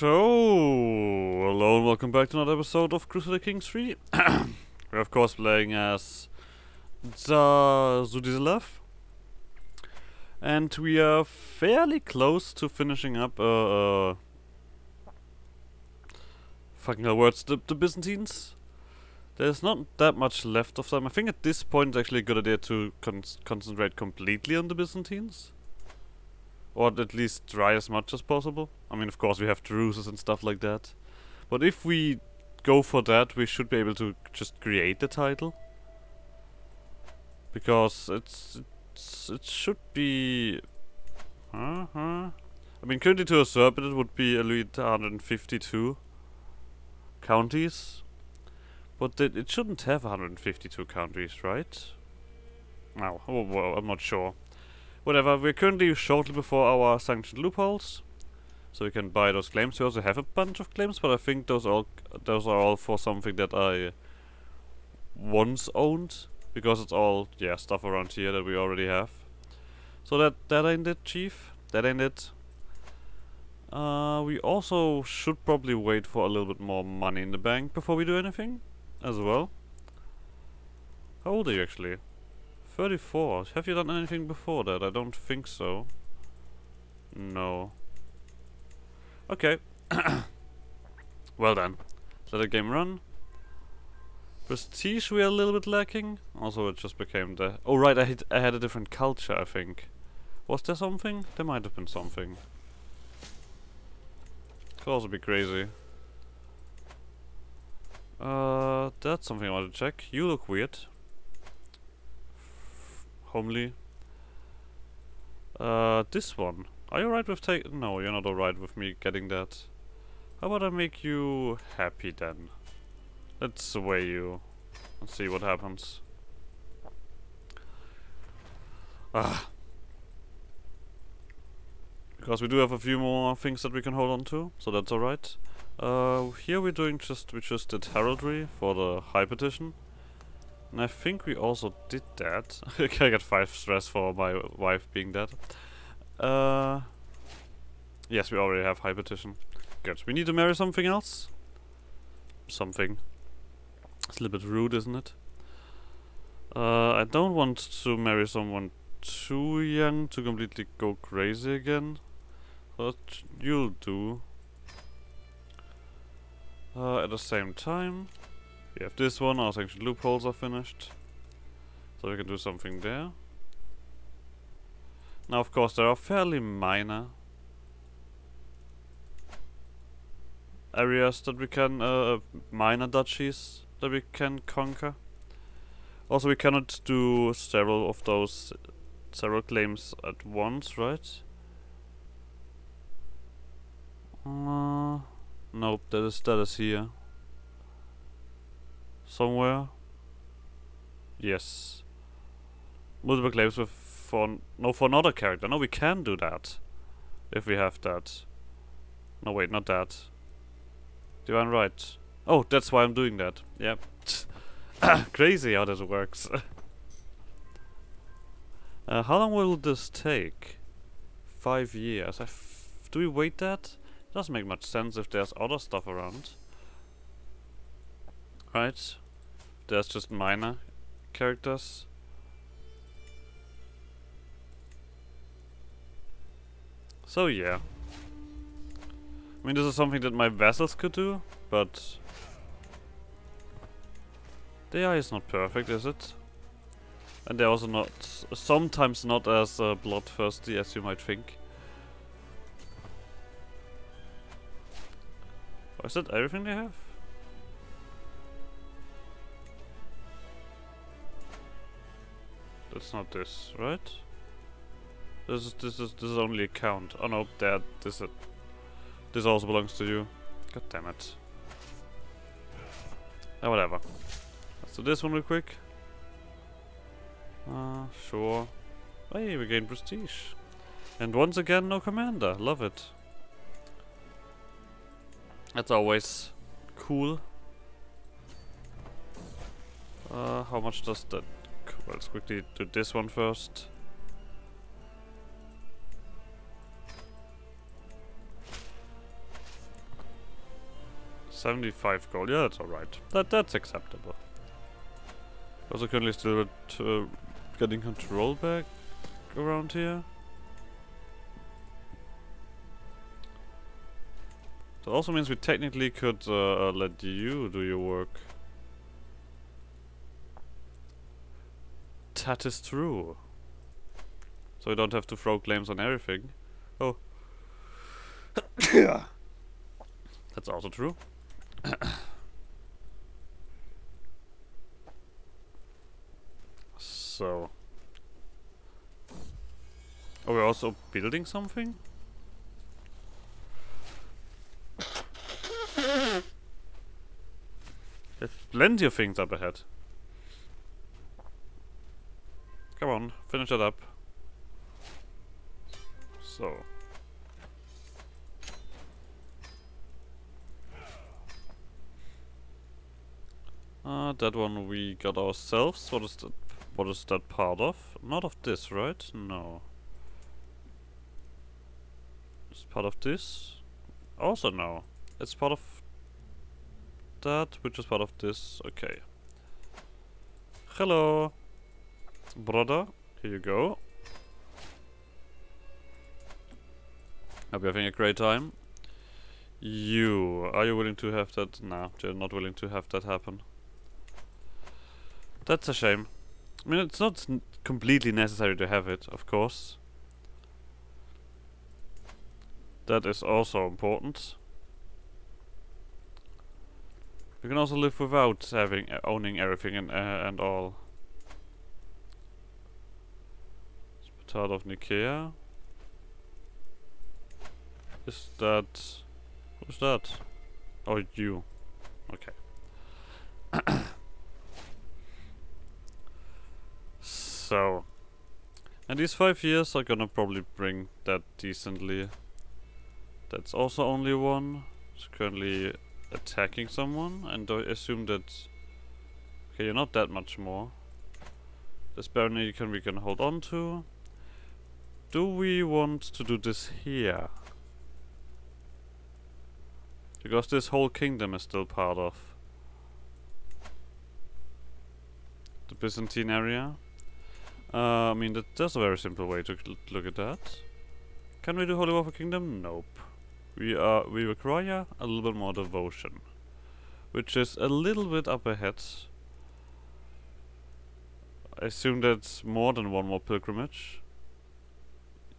So, hello and welcome back to another episode of Crusader Kings 3. We're of course playing as the Zazudislav. And we are fairly close to finishing up, uh, uh fucking hell words, the, the Byzantines. There's not that much left of them. I think at this point it's actually a good idea to con concentrate completely on the Byzantines. Or at least try as much as possible. I mean, of course, we have Druses and stuff like that. But if we go for that, we should be able to just create the title. Because it's, it's it should be... Uh -huh. I mean, currently to usurp it, it would be elite 152 counties. But it, it shouldn't have 152 counties, right? No, oh, well, I'm not sure. Whatever, we're currently shortly before our sanctioned loopholes. So we can buy those claims. We also have a bunch of claims, but I think those all those are all for something that I once owned. Because it's all yeah, stuff around here that we already have. So that that ain't it, Chief. That ain't it. Uh, we also should probably wait for a little bit more money in the bank before we do anything as well. How old are you actually? 34. Have you done anything before that? I don't think so. No. Okay. well then. Let the game run. Prestige we are a little bit lacking. Also it just became the... Oh right, I had, I had a different culture I think. Was there something? There might have been something. Could also be crazy. Uh, that's something I want to check. You look weird homely. Uh, this one. Are you alright with take- No, you're not alright with me getting that. How about I make you happy then? Let's sway you. Let's see what happens. Ah. Because we do have a few more things that we can hold on to, so that's alright. Uh, here we're doing just, we just did heraldry for the high partition. And I think we also did that. I got 5 stress for my wife being dead. Uh, yes, we already have high partition. Good. We need to marry something else? Something. It's a little bit rude, isn't it? Uh, I don't want to marry someone too young to completely go crazy again. But you'll do. Uh, at the same time, we have this one, our sanctioned loopholes are finished. So we can do something there. Now of course there are fairly minor areas that we can, uh, minor duchies that we can conquer. Also we cannot do several of those, several claims at once, right? Uh, nope, that is, that is here somewhere. Yes. Multiple claims with for no for another character. No, we can do that if we have that. No, wait, not that. Divine right. Oh, that's why I'm doing that. Yep. Crazy how this works. uh, how long will this take? Five years. do we wait that? It doesn't make much sense if there's other stuff around. Right? There's just minor characters. So yeah. I mean, this is something that my vassals could do, but... The AI is not perfect, is it? And they're also not... sometimes not as uh, bloodthirsty as you might think. Is that everything they have? That's not this, right? This is this is this is only a count. Oh no, that this is this also belongs to you. God damn it. Oh, whatever. Let's do this one real quick. Uh, sure. Hey, we gain prestige. And once again, no commander. Love it. That's always cool. Uh, how much does that let's quickly do this one first. 75 gold. Yeah, that's alright. That That's acceptable. Also currently still uh, getting control back around here. That also means we technically could uh, uh, let you do your work. That is true. So we don't have to throw claims on everything. Oh. yeah. That's also true. so. Are we also building something? There's plenty of things up ahead. Finish it up. So. Uh, that one we got ourselves. What is that? What is that part of? Not of this, right? No. It's part of this? Also no. It's part of that, which is part of this. Okay. Hello, brother. Here you go. Hope you're having a great time. You, are you willing to have that? Nah, you're not willing to have that happen. That's a shame. I mean, it's not completely necessary to have it, of course. That is also important. We can also live without having uh, owning everything and uh, and all. Potato of Nikea. Is that who's that? Oh you. Okay. so and these five years are gonna probably bring that decently. That's also only one. It's currently attacking someone and I assume that okay you're not that much more this barony can we can hold on to do we want to do this here because this whole kingdom is still part of the Byzantine area uh, I mean that, that's a very simple way to look at that can we do Holy War for Kingdom? Nope we are we require a little bit more devotion, which is a little bit up ahead. I assume that's more than one more pilgrimage.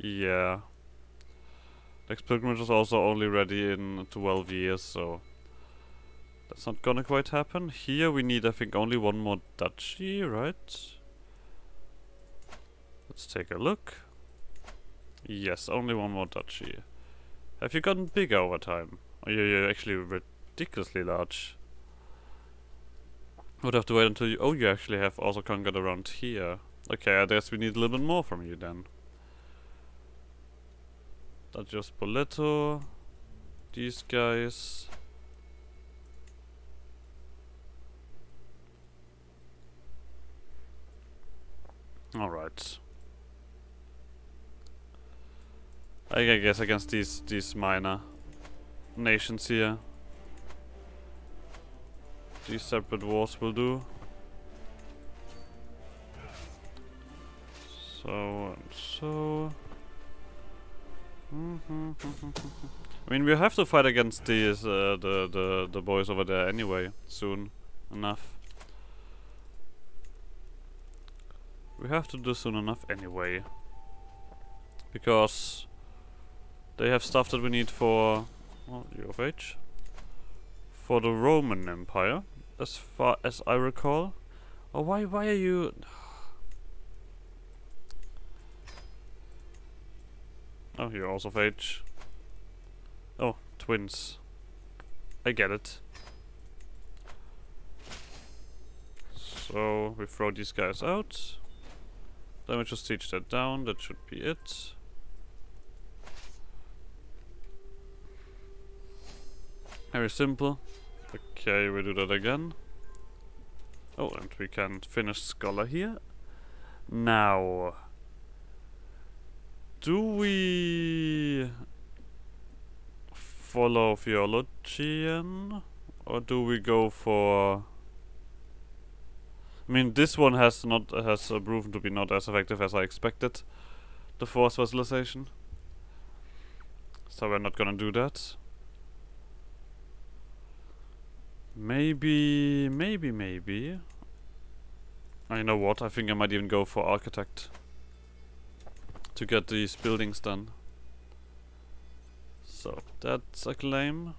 Yeah. Next pilgrimage is also only ready in 12 years, so that's not gonna quite happen. Here we need, I think, only one more duchy, right? Let's take a look. Yes, only one more duchy. Have you gotten bigger over time? Oh, or you're actually ridiculously large. Would have to wait until you... Oh, you actually have also conquered around here. Okay, I guess we need a little bit more from you then. That's just Spoleto. These guys. Alright. I guess against these these minor nations here. These separate wars will do. So and so. I mean, we have to fight against these uh, the the the boys over there anyway soon enough. We have to do soon enough anyway, because they have stuff that we need for well, U of H. For the Roman Empire, as far as I recall. Oh, why, why are you... Oh, you're also of age. Oh, twins. I get it. So, we throw these guys out. Then we just teach that down, that should be it. Very simple. Okay, we do that again. Oh, and we can finish Scholar here. Now, do we follow Theologian Or do we go for... I mean, this one has not has uh, proven to be not as effective as I expected. The force visualization. So we're not gonna do that. Maybe, maybe, maybe. I know what, I think I might even go for architect. To get these buildings done. So, that's a claim.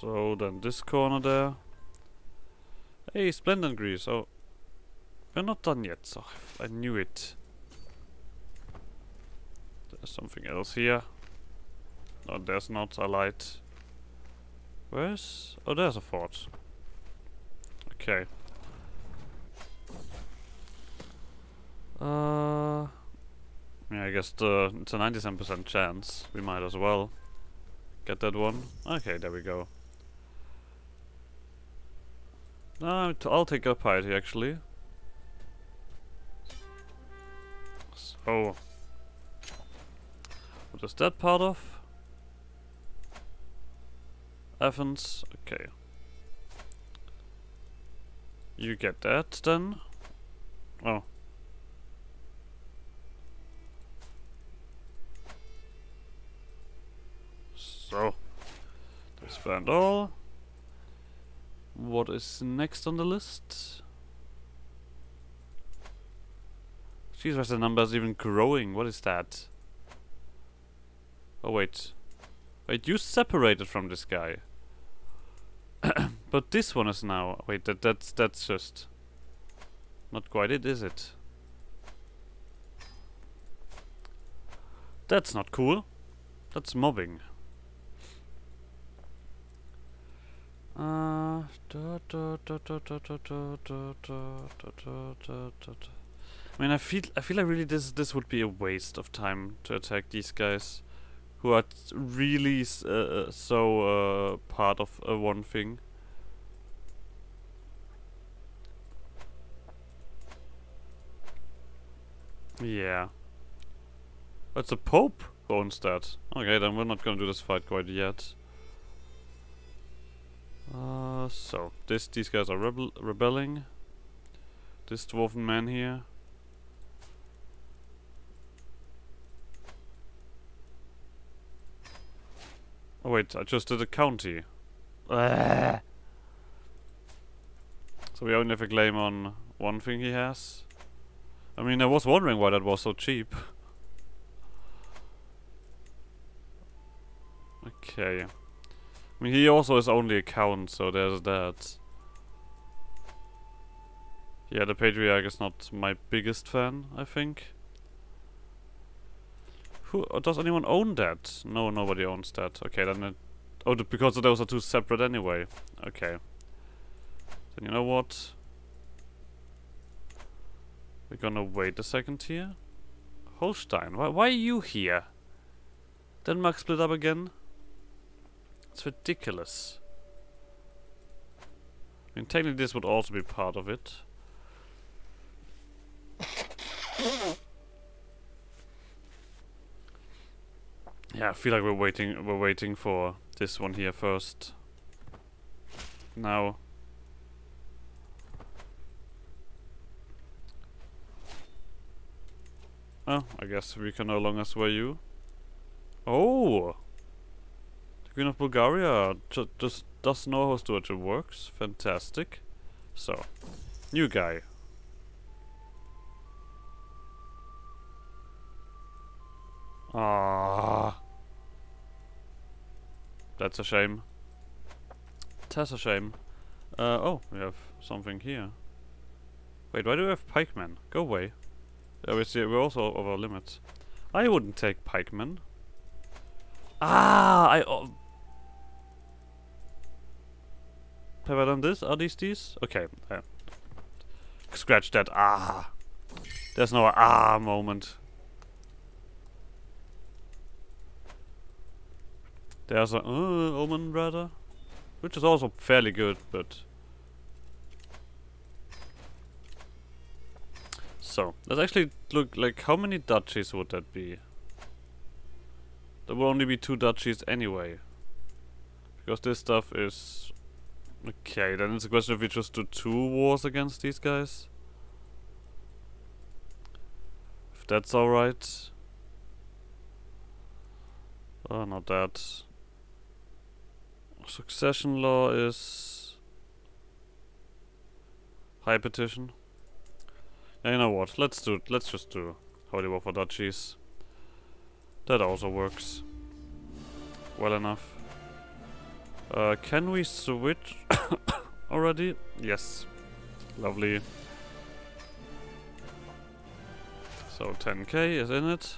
So then this corner there. Hey, Splendid Grease. Oh, we're not done yet. So I knew it. There's something else here. No, there's not. I lied. Where's? Oh, there's a fort. Okay. Uh. Yeah, I guess the it's a 97% chance. We might as well get that one. Okay, there we go. No, I'll take a piety actually. So, what is that part of? Athens, okay. You get that then? Oh. So, spend all. What is next on the list? Jeez, the numbers even growing? What is that? Oh wait. Wait, you separated from this guy. But this one is now wait that that's that's just not quite it, is it? That's not cool. That's mobbing. Uh, I mean, I feel I feel like really this this would be a waste of time to attack these guys, who are really uh, so uh, part of uh, one thing. Yeah. That's a Pope who owns that. Okay, then we're not gonna do this fight quite yet. Uh, so this these guys are rebel rebelling. This dwarven man here. Oh wait, I just did a county. so we only have a claim on one thing he has. I mean, I was wondering why that was so cheap. okay. I mean, he also is only a count, so there's that. Yeah, the Patriarch is not my biggest fan, I think. Who does anyone own that? No, nobody owns that. Okay, then it. Oh, because those are two separate anyway. Okay. Then you know what? We're gonna wait a second here. Holstein, why, why are you here? Denmark split up again? It's ridiculous. I mean, technically this would also be part of it. Yeah, I feel like we're waiting we're waiting for this one here first. Now Oh, I guess we can no longer swear you. Oh! The Queen of Bulgaria ju just does know how stewardship works. Fantastic. So, new guy. Ah, That's a shame. That's a shame. Uh, oh, we have something here. Wait, why do we have pikemen? Go away. Uh, we see, we're also over limits. I wouldn't take pikemen. Ah, I... Oh, Have I done this? Are these these? Okay. Uh, scratch that. Ah. There's no ah moment. There's a uh, Omen rather, which is also fairly good, but So, let's actually look, like, how many duchies would that be? There will only be two duchies anyway. Because this stuff is... Okay, then it's a question if we just do two wars against these guys. If that's alright. Oh, not that. Succession law is... High partition. Yeah, you know what? Let's do. it. Let's just do Holy War for Duchies. That also works. Well enough. Uh, can we switch already? Yes. Lovely. So 10k is in it.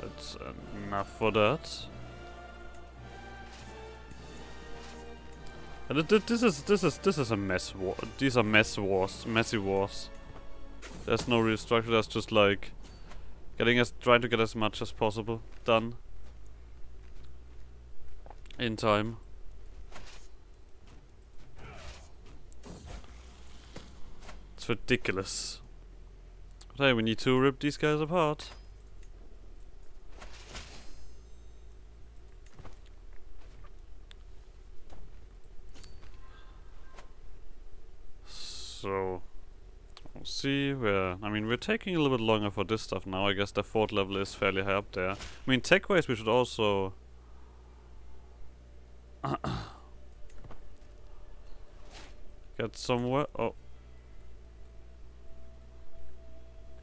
That's enough for that. This is this is this is a mess war. These are mess wars, messy wars. There's no real structure. There's just like getting us trying to get as much as possible done in time. It's ridiculous. But hey, we need to rip these guys apart. So, we'll see where... I mean, we're taking a little bit longer for this stuff now. I guess the fort level is fairly high up there. I mean, tech-wise, we should also... get somewhere... Oh.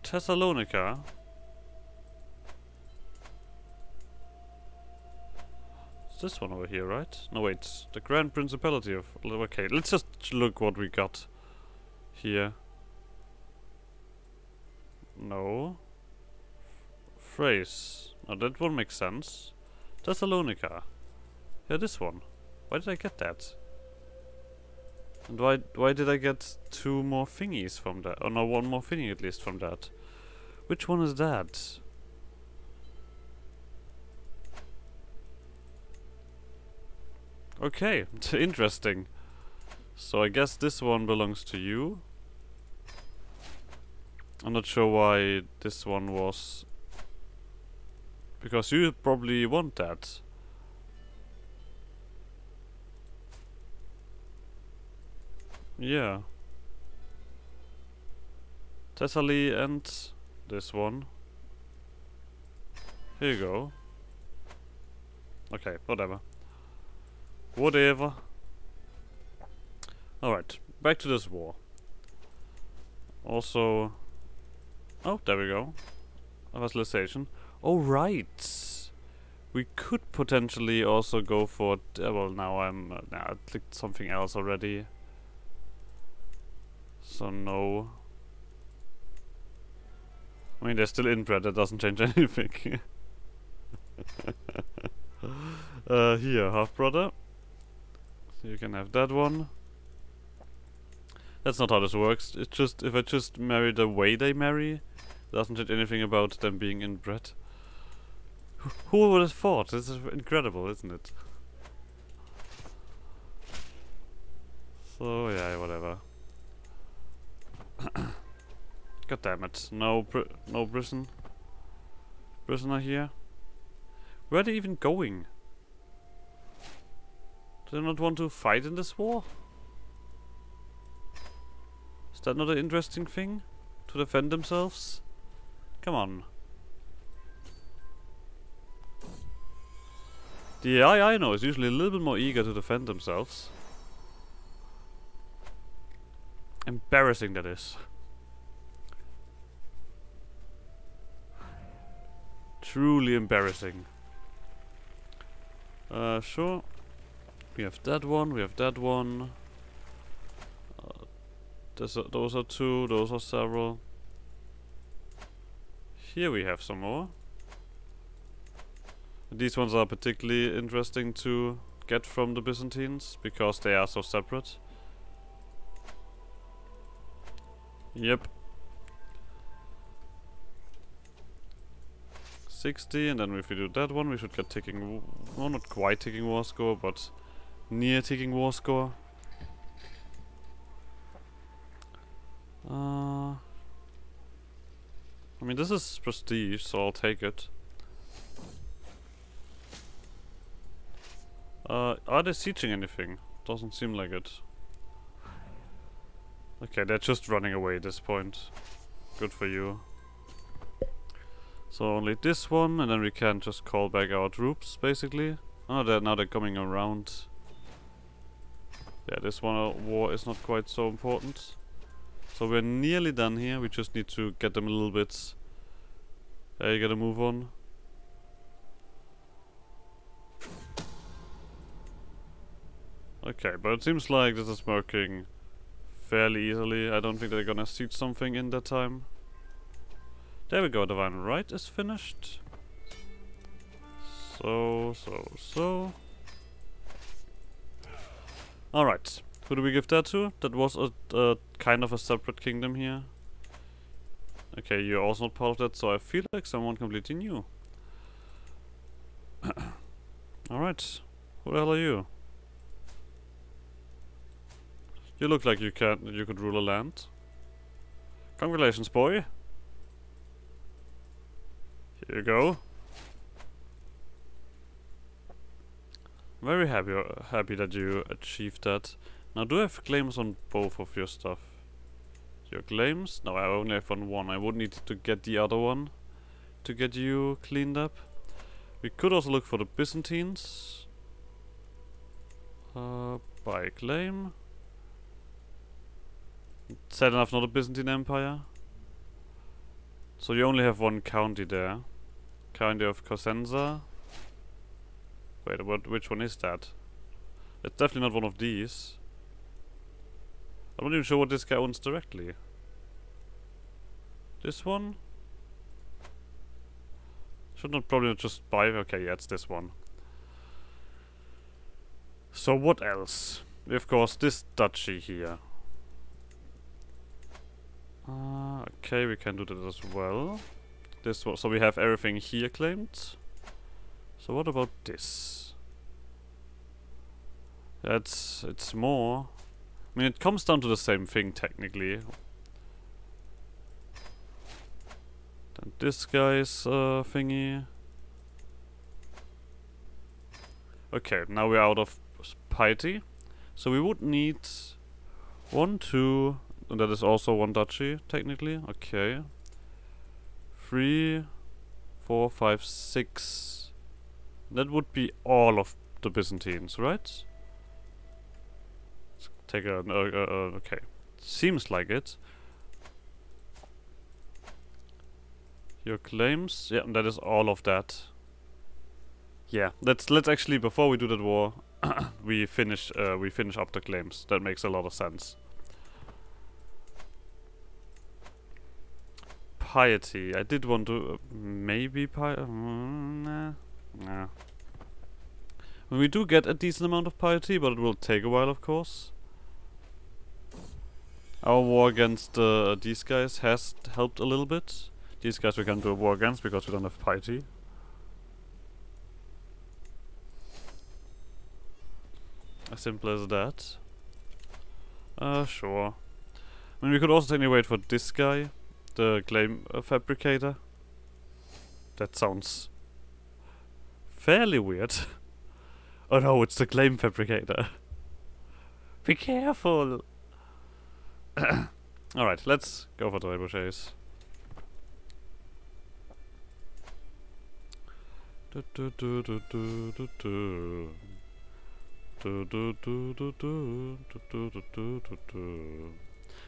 Thessalonica? It's this one over here, right? No, wait. The Grand Principality of... Okay, let's just look what we got here. No. Phrase. Now that one make sense. Thessalonica. Yeah, this one. Why did I get that? And why why did I get two more thingies from that? Or no, one more thingy at least from that. Which one is that? Okay, interesting. So I guess this one belongs to you. I'm not sure why this one was... Because you probably want that. Yeah. Thessaly and this one. Here you go. Okay, whatever. Whatever. Alright, back to this war. Also, Oh, there we go. Vassalization. Oh, right. We could potentially also go for... Uh, well, now I'm... Uh, I clicked something else already. So, no. I mean, they're still inbred. That doesn't change anything. uh, here, half-brother. So you can have that one. That's not how this works. It's just, if I just marry the way they marry, doesn't change anything about them being inbred. Who would have thought? This is incredible, isn't it? So, yeah, whatever. God damn it. No no prison. Prisoner here. Where are they even going? Do they not want to fight in this war? Is that not an interesting thing? To defend themselves? Come on. The AI I know is usually a little bit more eager to defend themselves. Embarrassing that is. Truly embarrassing. Uh, sure. We have that one, we have that one. Those are two, those are several. Here we have some more. These ones are particularly interesting to get from the Byzantines because they are so separate. Yep. 60 and then if we do that one we should get ticking, well not quite ticking war score but near ticking war score. Uh, I mean, this is prestige, so I'll take it. Uh, are they sieging anything? Doesn't seem like it. Okay, they're just running away at this point. Good for you. So only this one, and then we can just call back our troops, basically. Oh, they're, now they're coming around. Yeah, this one uh, war is not quite so important. So we're nearly done here. We just need to get them a little bit. There, you gotta move on. Okay, but it seems like this is working fairly easily. I don't think they're gonna siege something in that time. There we go, the Divine Right is finished. So, so, so. Alright, who do we give that to? That was a, a kind of a separate kingdom here. Okay, you're also not part of that, so I feel like someone completely new. Alright, who the hell are you? You look like you can you could rule a land. Congratulations, boy. Here you go. Very happy happy that you achieved that. Now do I have claims on both of your stuff? Your claims? No, I only have on one. I would need to get the other one to get you cleaned up. We could also look for the Byzantines. Uh, by claim. Sad enough, not a Byzantine Empire. So you only have one county there. County of Cosenza. Wait, what? Which one is that? It's definitely not one of these. I'm not even sure what this guy owns directly. This one? Should not probably just buy. Okay, yeah, it's this one. So what else? Of course, this duchy here. Uh, okay, we can do that as well. This one, so we have everything here claimed. So what about this? That's it's more. I mean, it comes down to the same thing technically. Then this guy's uh, thingy. Okay, now we're out of piety. So we would need one, two, and that is also one duchy, technically. Okay. Three, four, five, six. That would be all of the Byzantines, right? Take a... Uh, uh, uh, okay. Seems like it. Your claims? Yeah, and that is all of that. Yeah, let's let's actually before we do that war, we finish uh, we finish up the claims. That makes a lot of sense. piety. I did want to... Uh, maybe piety... Mm, nah. Nah. We do get a decent amount of piety, but it will take a while, of course. Our war against uh, these guys has helped a little bit. These guys we can do a war against because we don't have piety. As simple as that. Uh, sure. I mean, we could also technically wait for this guy the claim uh, fabricator. That sounds fairly weird. oh no, it's the claim fabricator. Be careful! Alright, let's go for trebuchets.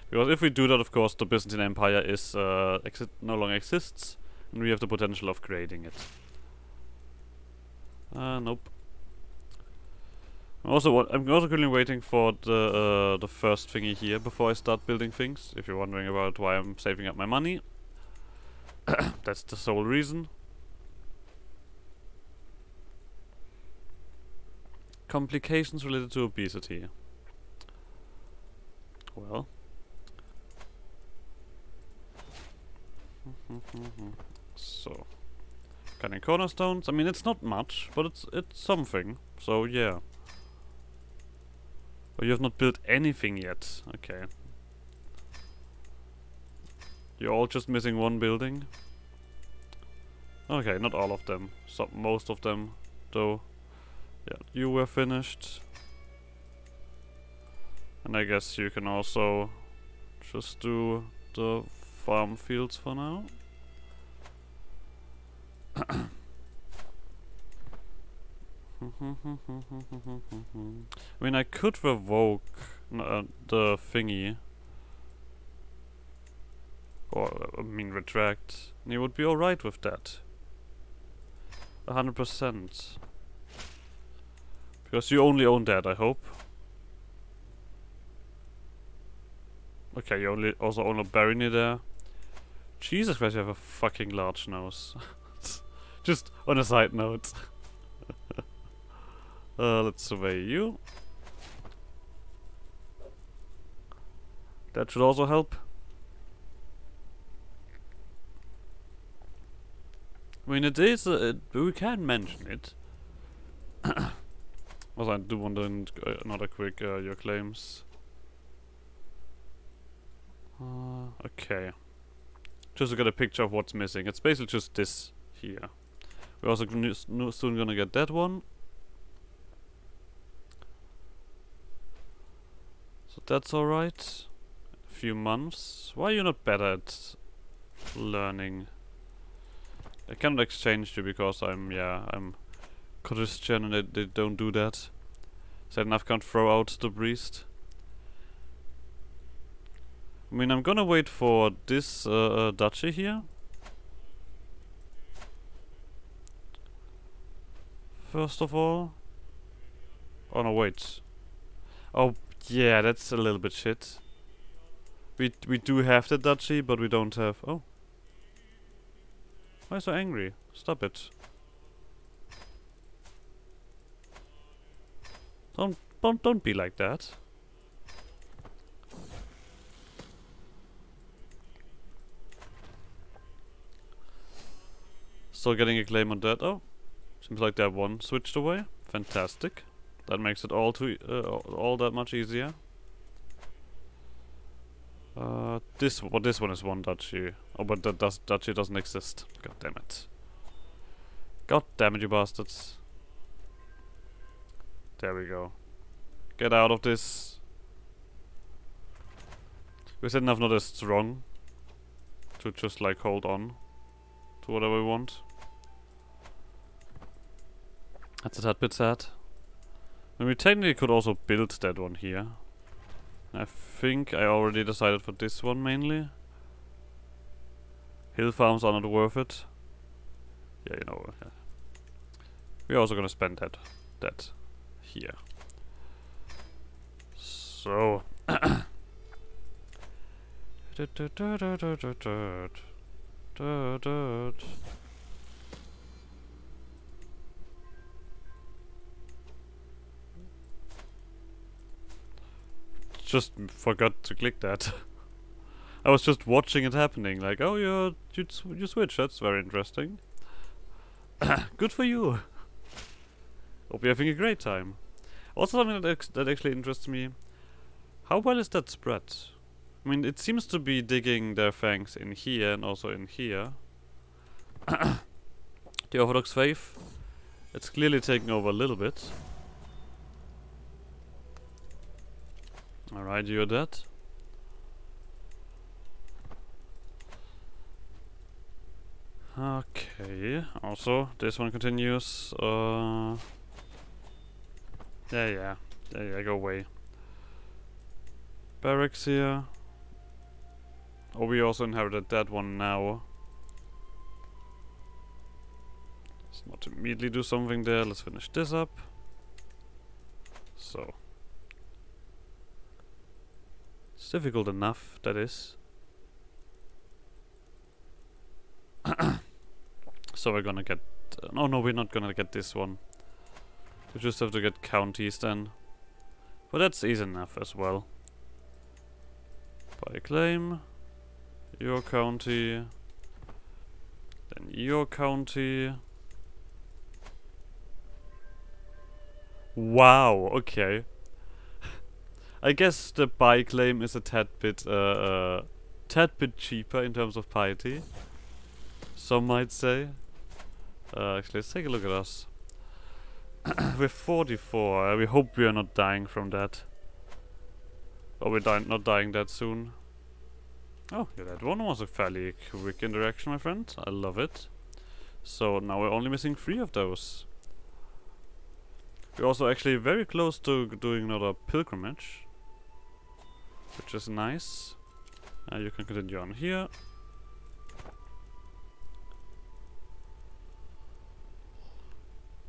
Because if we do that, of course, the Byzantine Empire is uh, no longer exists, and we have the potential of creating it. Uh, nope. Also, I'm also currently waiting for the uh, the first thingy here before I start building things. If you're wondering about why I'm saving up my money, that's the sole reason. Complications related to obesity. Well, so, cutting cornerstones. I mean, it's not much, but it's it's something. So yeah. Oh, you have not built anything yet. Okay. You're all just missing one building. Okay, not all of them. Some, most of them, though. Yeah, you were finished. And I guess you can also just do the farm fields for now. I mean, I could revoke uh, the thingy. Or, I mean, retract. And you would be alright with that. 100%. Because you only own that, I hope. Okay, you only also own a Barony there. Jesus Christ, you have a fucking large nose. Just on a side note. Uh, let's survey you. That should also help. I mean, it is. Uh, we can mention it. also, I do want uh, another quick uh, your claims. Uh, okay. Just to get a picture of what's missing. It's basically just this here. We're also soon gonna get that one. So that's alright. A few months. Why are you not better at learning? I cannot exchange you because I'm, yeah, I'm Christian and they, they don't do that. So I can't throw out the priest. I mean, I'm gonna wait for this uh, uh, duchy here. First of all. Oh no, wait. Oh, yeah, that's a little bit shit. We we do have the duchy, but we don't have... Oh. Why so angry? Stop it. Don't, don't, don't be like that. Still getting a claim on that. Oh, seems like that one switched away. Fantastic. That makes it all to uh, all that much easier. Uh, this well, this one is one duchy. Oh, but that does, duchy doesn't exist. God damn it. God damn it, you bastards. There we go. Get out of this. We said enough not as strong to just like hold on to whatever we want. That's a tad bit sad. And we technically could also build that one here. I think I already decided for this one mainly. Hill farms are not worth it. Yeah, you know. Yeah. We're also gonna spend that that here. So just forgot to click that. I was just watching it happening, like, oh, you you you switch. That's very interesting. Good for you. Hope you're having a great time. Also, something that that actually interests me. How well is that spread? I mean, it seems to be digging their fangs in here and also in here. the Orthodox faith. It's clearly taking over a little bit. Alright, you're dead. Okay, also, this one continues, uh... Yeah, yeah, yeah, yeah, go away. Barracks here. Oh, we also inherited that one now. Let's not immediately do something there, let's finish this up. So. It's difficult enough, that is. so we're gonna get... Uh, no, no, we're not gonna get this one. We just have to get counties then. But that's easy enough as well. By claim. Your county. Then your county. Wow, okay. I guess the buy claim is a tad bit, uh, uh, tad bit cheaper in terms of piety. Some might say. Uh, actually, let's take a look at us. we're 44. Uh, we hope we are not dying from that. Or we're not dying that soon. Oh, yeah, that one was a fairly quick interaction, my friend. I love it. So now we're only missing three of those. We're also actually very close to doing another pilgrimage. Which is nice. Uh, you can continue on here.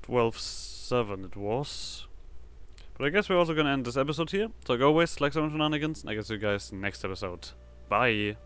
Twelve seven it was. But I guess we're also gonna end this episode here. So like always, like some shenanigans, and I guess you guys next episode. Bye!